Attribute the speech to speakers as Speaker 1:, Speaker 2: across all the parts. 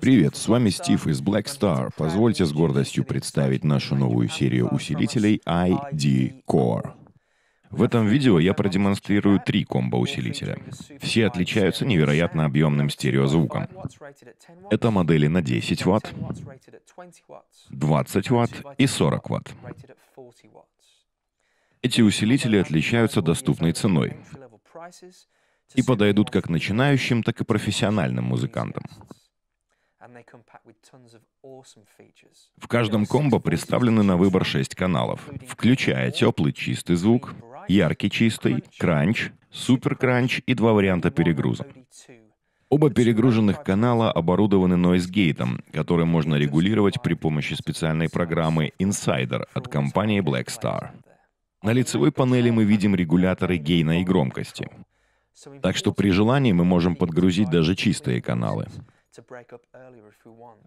Speaker 1: Привет, с вами Стив из Black Star. Позвольте с гордостью представить нашу новую серию усилителей ID Core. В этом видео я продемонстрирую три комбо-усилителя. Все отличаются невероятно объемным стереозвуком. Это модели на 10 Вт, 20 Вт и 40 Вт. Эти усилители отличаются доступной ценой и подойдут как начинающим, так и профессиональным музыкантам. В каждом комбо представлены на выбор 6 каналов, включая теплый чистый звук, яркий чистый, кранч, супер кранч и два варианта перегруза. Оба перегруженных канала оборудованы нойзгейтом, который можно регулировать при помощи специальной программы Insider от компании Blackstar. На лицевой панели мы видим регуляторы гейна и громкости. Так что при желании мы можем подгрузить даже чистые каналы.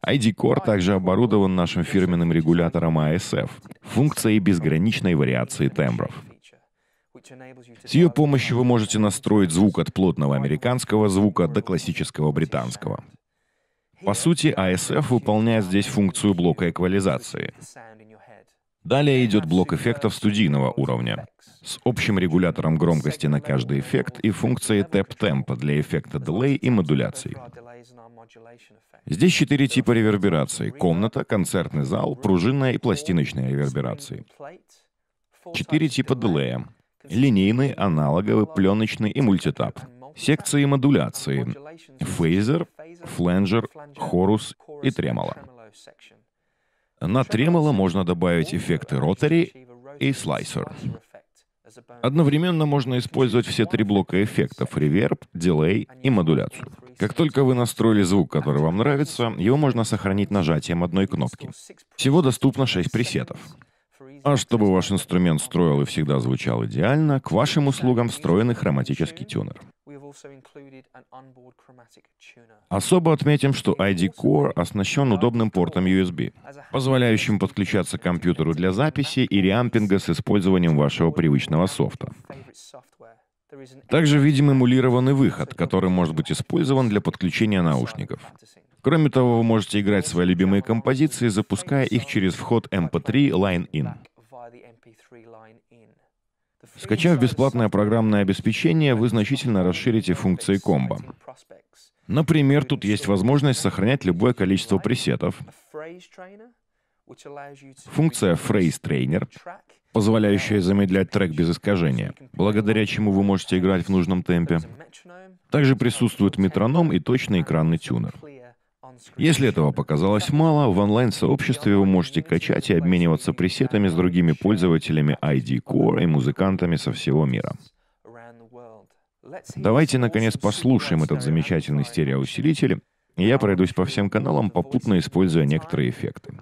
Speaker 1: ID Core также оборудован нашим фирменным регулятором ASF, функцией безграничной вариации тембров. С ее помощью вы можете настроить звук от плотного американского звука до классического британского. По сути, ASF выполняет здесь функцию блока эквализации. Далее идет блок эффектов студийного уровня с общим регулятором громкости на каждый эффект и функцией тэп-темпа для эффекта delay и модуляций. Здесь четыре типа реверберации. Комната, концертный зал, пружинная и пластиночная реверберации. Четыре типа дилея. Линейный, аналоговый, пленочный и мультитап. Секции модуляции. Фейзер, фленджер, хорус и тремоло. На тремоло можно добавить эффекты ротари и слайсер. Одновременно можно использовать все три блока эффектов — реверб, дилей и модуляцию. Как только вы настроили звук, который вам нравится, его можно сохранить нажатием одной кнопки. Всего доступно 6 пресетов. А чтобы ваш инструмент строил и всегда звучал идеально, к вашим услугам встроенный хроматический тюнер. Особо отметим, что ID Core оснащен удобным портом USB, позволяющим подключаться к компьютеру для записи и реампинга с использованием вашего привычного софта. Также видим эмулированный выход, который может быть использован для подключения наушников. Кроме того, вы можете играть свои любимые композиции, запуская их через вход MP3 Line-In. Скачав бесплатное программное обеспечение, вы значительно расширите функции комбо. Например, тут есть возможность сохранять любое количество пресетов, функция Phrase Trainer, позволяющая замедлять трек без искажения, благодаря чему вы можете играть в нужном темпе. Также присутствует метроном и точный экранный тюнер. Если этого показалось мало, в онлайн-сообществе вы можете качать и обмениваться пресетами с другими пользователями ID Core и музыкантами со всего мира. Давайте, наконец, послушаем этот замечательный стереоусилитель, и я пройдусь по всем каналам, попутно используя некоторые эффекты.